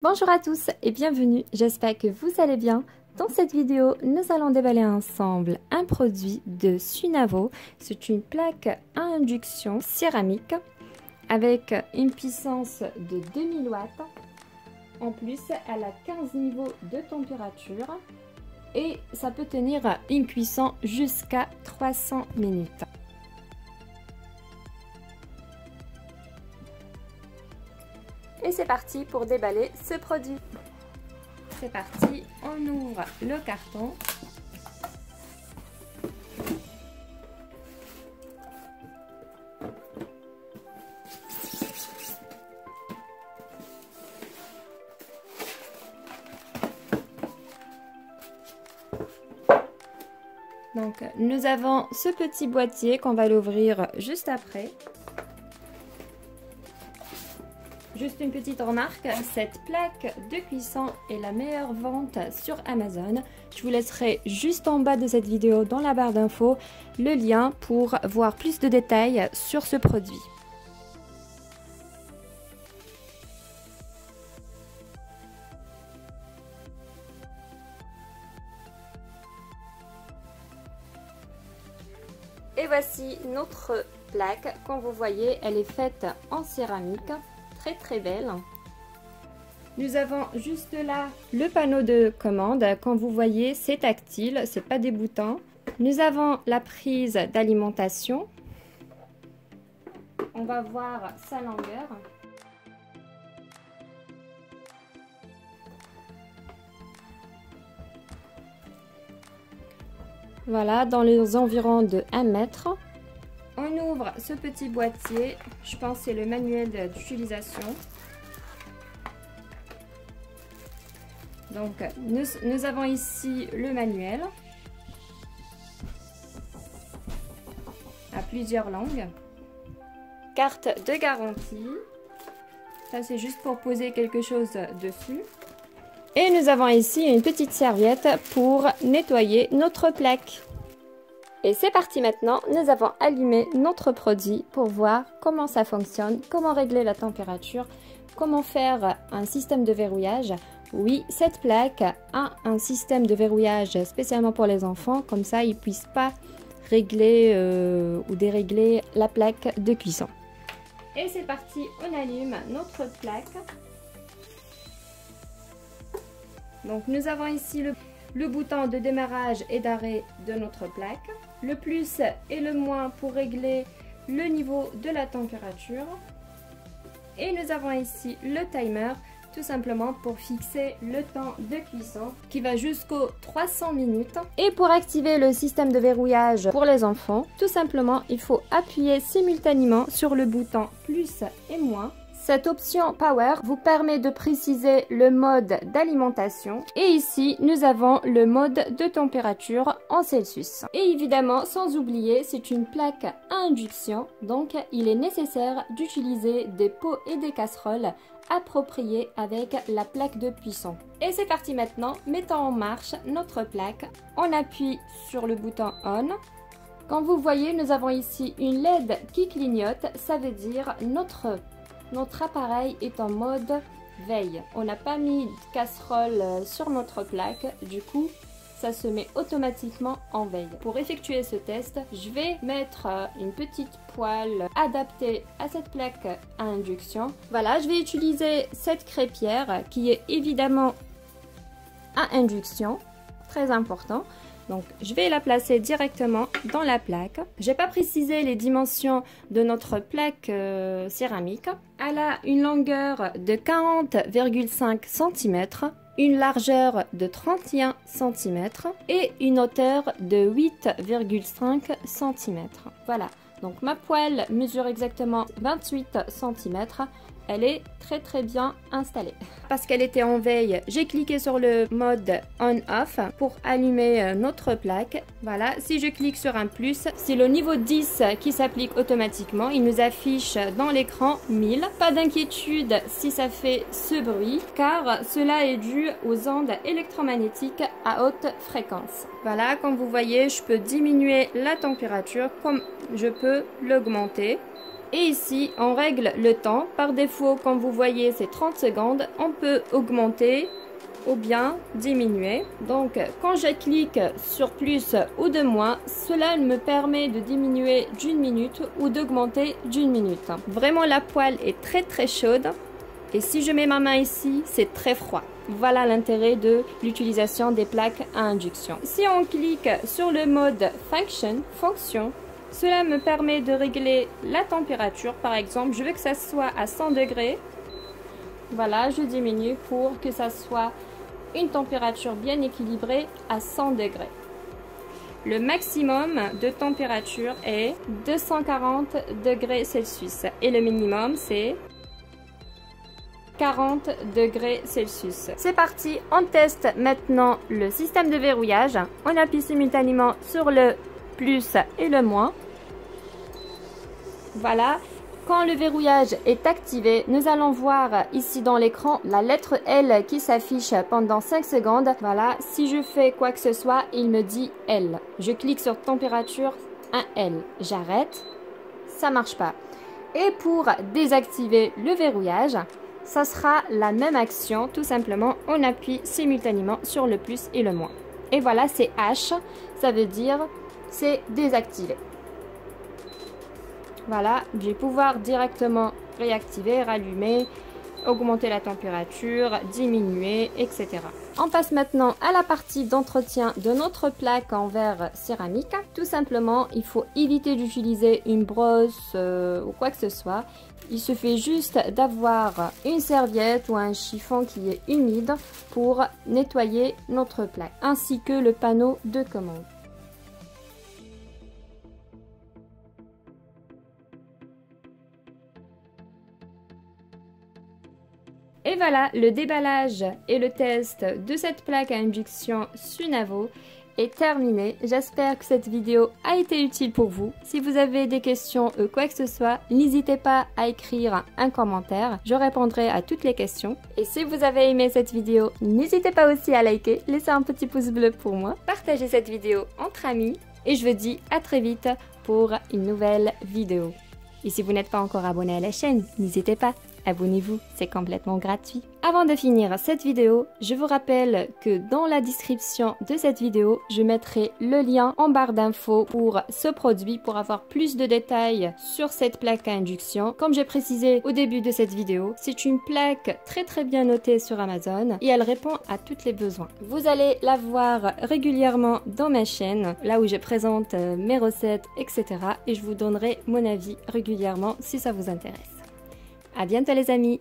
Bonjour à tous et bienvenue, j'espère que vous allez bien. Dans cette vidéo, nous allons déballer ensemble un produit de Sunavo. C'est une plaque à induction céramique avec une puissance de 2000 watts. En plus, elle a 15 niveaux de température et ça peut tenir une cuisson jusqu'à 300 minutes. C'est parti pour déballer ce produit. C'est parti, on ouvre le carton. Donc nous avons ce petit boîtier qu'on va l'ouvrir juste après. Juste une petite remarque, cette plaque de cuisson est la meilleure vente sur Amazon. Je vous laisserai juste en bas de cette vidéo dans la barre d'infos le lien pour voir plus de détails sur ce produit. Et voici notre plaque. Comme vous voyez, elle est faite en céramique très très belle. Nous avons juste là le panneau de commande. Quand vous voyez, c'est tactile, c'est pas débutant. Nous avons la prise d'alimentation. On va voir sa longueur. Voilà, dans les environs de 1 mètre. Ce petit boîtier. Je pense que c'est le manuel d'utilisation. Donc, nous, avons ici le manuel à plusieurs langues. Carte de garantie. Ça, c'est juste pour poser quelque chose dessus. Et nous avons ici une petite serviette pour nettoyer notre plaque. Et c'est parti maintenant, nous avons allumé notre produit pour voir comment ça fonctionne, comment régler la température, comment faire un système de verrouillage. Oui, cette plaque a un système de verrouillage spécialement pour les enfants, comme ça ils ne puissent pas régler euh, ou dérégler la plaque de cuisson. Et c'est parti, on allume notre plaque. Donc nous avons ici le le bouton de démarrage et d'arrêt de notre plaque, le plus et le moins pour régler le niveau de la température. Et nous avons ici le timer, tout simplement pour fixer le temps de cuisson qui va jusqu'aux 300 minutes. Et pour activer le système de verrouillage pour les enfants, tout simplement il faut appuyer simultanément sur le bouton plus et moins cette option Power vous permet de préciser le mode d'alimentation et ici nous avons le mode de température en Celsius. Et évidemment sans oublier c'est une plaque à induction donc il est nécessaire d'utiliser des pots et des casseroles appropriés avec la plaque de cuisson. Et c'est parti maintenant, mettons en marche notre plaque. On appuie sur le bouton On. Quand vous voyez, nous avons ici une LED qui clignote, ça veut dire notre notre appareil est en mode veille. On n'a pas mis de casserole euh, sur notre plaque, du coup ça se met automatiquement en veille. Pour effectuer ce test, je vais mettre euh, une petite poêle adaptée à cette plaque à induction. Voilà, je vais utiliser cette crêpière qui est évidemment à induction, très important. Donc, je vais la placer directement dans la plaque. Je n'ai pas précisé les dimensions de notre plaque euh, céramique. Elle a une longueur de 40,5 cm, une largeur de 31 cm et une hauteur de 8,5 cm. Voilà. Donc ma poêle mesure exactement 28 cm elle est très très bien installée. Parce qu'elle était en veille, j'ai cliqué sur le mode on-off pour allumer euh, notre plaque. Voilà, si je clique sur un plus, c'est le niveau 10 qui s'applique automatiquement. Il nous affiche dans l'écran 1000. Pas d'inquiétude si ça fait ce bruit, car cela est dû aux ondes électromagnétiques à haute fréquence. Voilà, comme vous voyez, je peux diminuer la température comme je peux l'augmenter. Et ici, on règle le temps. Par défaut, comme vous voyez, c'est 30 secondes. On peut augmenter ou bien diminuer. Donc, quand je clique sur plus ou de moins, cela me permet de diminuer d'une minute ou d'augmenter d'une minute. Vraiment, la poêle est très très chaude. Et si je mets ma main ici, c'est très froid. Voilà l'intérêt de l'utilisation des plaques à induction. Si on clique sur le mode Function, fonction, cela me permet de régler la température. Par exemple, je veux que ça soit à 100 degrés. Voilà, je diminue pour que ça soit une température bien équilibrée à 100 degrés. Le maximum de température est 240 degrés Celsius et le minimum c'est 40 degrés Celsius. C'est parti, on teste maintenant le système de verrouillage. On appuie simultanément sur le plus et le moins. Voilà. Quand le verrouillage est activé, nous allons voir ici dans l'écran la lettre L qui s'affiche pendant 5 secondes. Voilà, si je fais quoi que ce soit, il me dit L. Je clique sur température, un L. J'arrête, ça marche pas. Et pour désactiver le verrouillage, ça sera la même action, tout simplement on appuie simultanément sur le plus et le moins. Et voilà, c'est H, ça veut dire c'est désactivé. Voilà, je vais pouvoir directement réactiver, rallumer, augmenter la température, diminuer, etc. On passe maintenant à la partie d'entretien de notre plaque en verre céramique. Tout simplement, il faut éviter d'utiliser une brosse euh, ou quoi que ce soit. Il suffit juste d'avoir une serviette ou un chiffon qui est humide pour nettoyer notre plaque, ainsi que le panneau de commande. Et voilà, le déballage et le test de cette plaque à induction Sunavo est terminé. J'espère que cette vidéo a été utile pour vous. Si vous avez des questions ou quoi que ce soit, n'hésitez pas à écrire un commentaire. Je répondrai à toutes les questions. Et si vous avez aimé cette vidéo, n'hésitez pas aussi à liker, laisser un petit pouce bleu pour moi, partagez cette vidéo entre amis et je vous dis à très vite pour une nouvelle vidéo. Et si vous n'êtes pas encore abonné à la chaîne, n'hésitez pas abonnez-vous, c'est complètement gratuit. Avant de finir cette vidéo, je vous rappelle que dans la description de cette vidéo, je mettrai le lien en barre d'infos pour ce produit pour avoir plus de détails sur cette plaque à induction. Comme j'ai précisé au début de cette vidéo, c'est une plaque très très bien notée sur Amazon et elle répond à tous les besoins. Vous allez la voir régulièrement dans ma chaîne, là où je présente euh, mes recettes, etc. Et je vous donnerai mon avis régulièrement si ça vous intéresse. À bientôt les amis